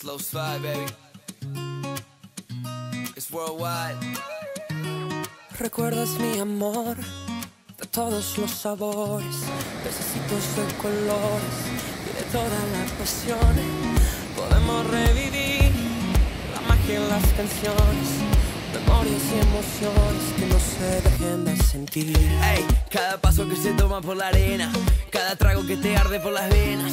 Slow slide, baby. It's worldwide. Recuerdas mi amor de todos los sabores, pececitos de colores y de toda la pasión. Podemos revivir la magia en las canciones, memorias y emociones que no se dejen de sentir. Ey, cada paso que se toma por la arena, cada trago que te arde por las venas,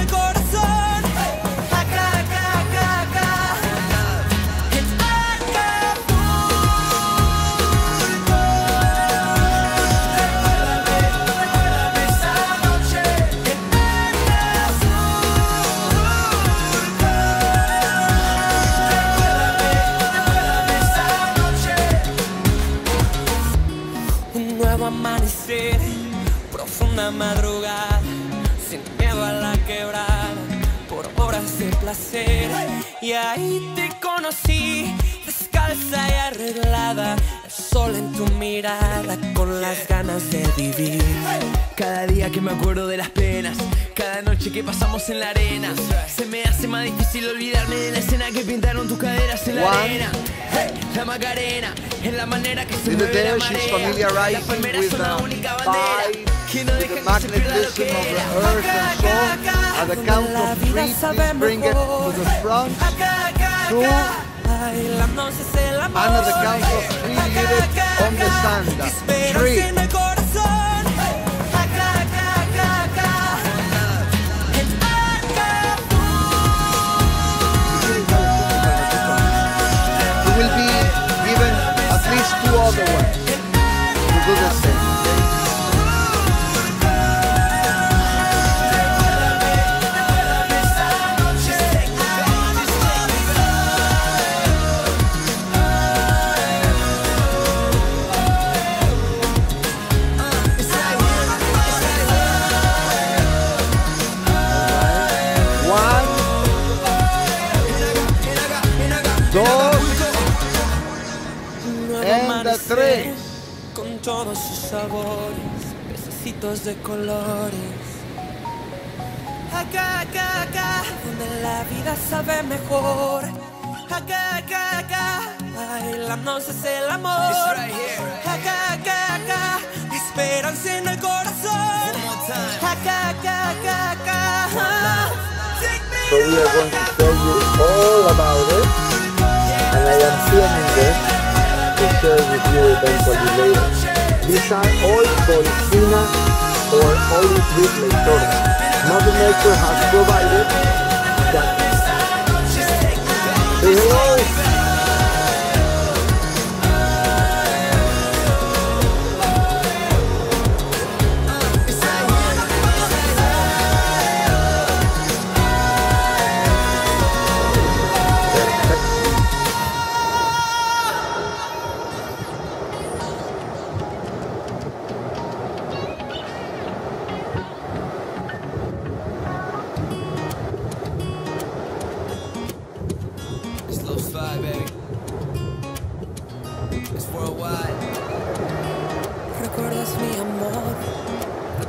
Y ahí te conocí, descalza y arreglada, el sol en tu mirada, con las ganas de vivir. Cada día que me acuerdo de las penas, cada noche que pasamos en la arena, se me hace más difícil olvidarme de la escena que pintaron tus caderas en la One. arena. Hey, la Macarena es la manera que se In the mueve la day, she's marea. Las familiarizing palmeras with son la the única bandera que no with deja the que se pierda lo magnetism que of the era. earth and soul. At the count of three, please bring it to the front. Acá, acá, Two. acá, bailándose es el amor. And at the count of three, Acá, leave it acá, on the acá, sand. esperanza Three. en el corazón. Acá, acá, acá, acá. En You will be given at least two other ones Tres. Con todos sus sabores, pececitos de colores. Acá, acá, acá, donde la vida sabe mejor. Acá, acá, acá, bailándose es el amor. Acá, acá, acá, esperanza en el corazón. Acá, acá, acá, acá. Take me So we are going to tell you all about it, and I am filming this to share with you eventually later. These are all Dolcina or olive Ridley torres. Mother Nature has provided that. Hello!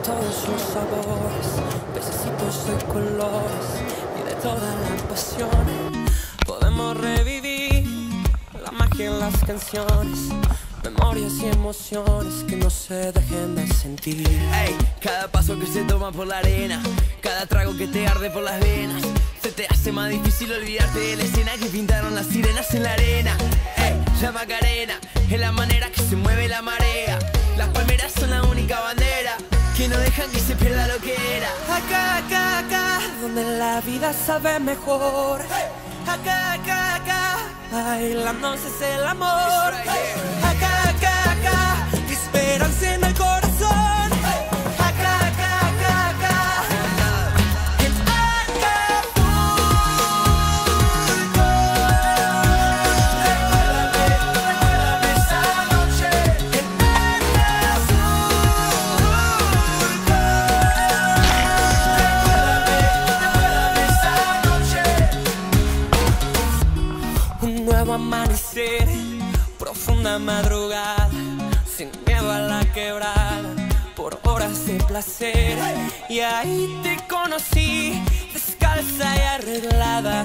Todos los sabores, pececitos de colores y de toda la pasión. Podemos revivir la magia en las canciones, memorias y emociones que no se dejen de sentir. Ey, cada paso que se toma por la arena, cada trago que te arde por las venas, se te hace más difícil olvidarte de la escena que pintaron las sirenas en la arena. Ey, la Macarena es la manera que se mueve la marea. Las palmeras son la única bandera que no dejan que se pierda lo que era. Acá, acá, acá, donde la vida sabe mejor. Acá, acá, acá, bailándose es el amor. Acá, acá, acá, profunda madrugada, sin miedo a la quebrada, por horas de placer. Y ahí te conocí, descalza y arreglada,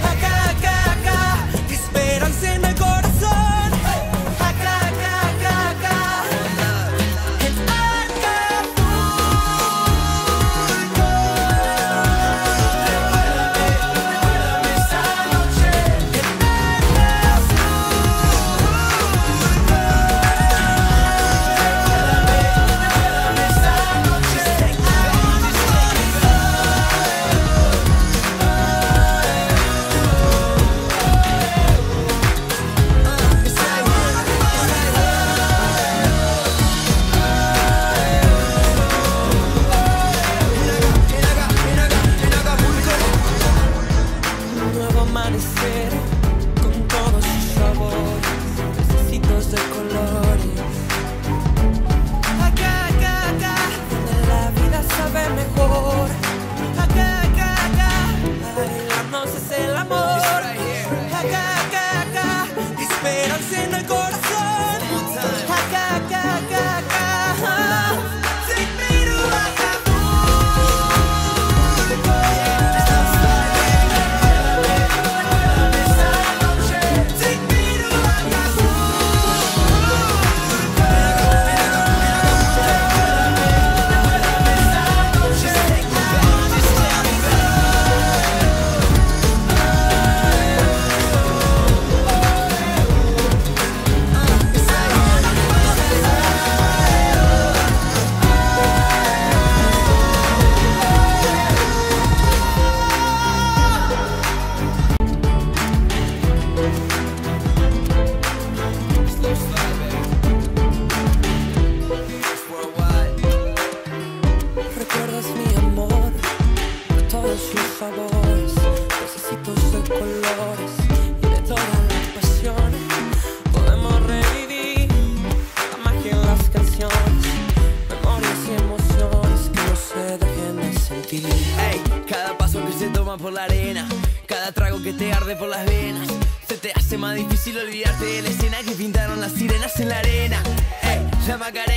Toma por la arena, cada trago que te arde por las venas, se te hace más difícil olvidarte de la escena que pintaron las sirenas en la arena. Ey, la Macarena.